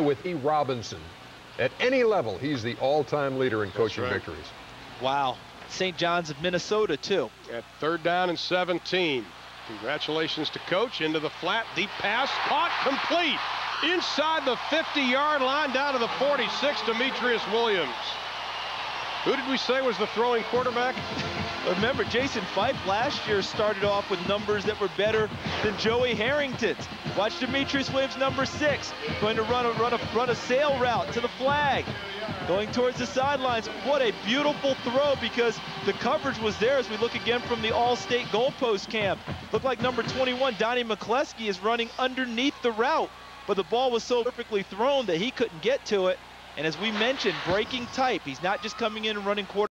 with E. Robinson. At any level, he's the all-time leader in coaching right. victories. Wow. St. John's of Minnesota, too. At third down and 17. Congratulations to coach. Into the flat, deep pass, caught, complete. Inside the 50-yard line, down to the 46, Demetrius Williams. Who did we say was the throwing quarterback? Remember, Jason Fife last year started off with numbers that were better than Joey Harrington's. Watch Demetrius Williams, number six, going to run a, run a, run a sail route to the flag, going towards the sidelines. What a beautiful throw because the coverage was there as we look again from the Allstate goalpost cam. Looked like number 21, Donnie McCleskey, is running underneath the route, but the ball was so perfectly thrown that he couldn't get to it. And as we mentioned, breaking type. He's not just coming in and running quarter.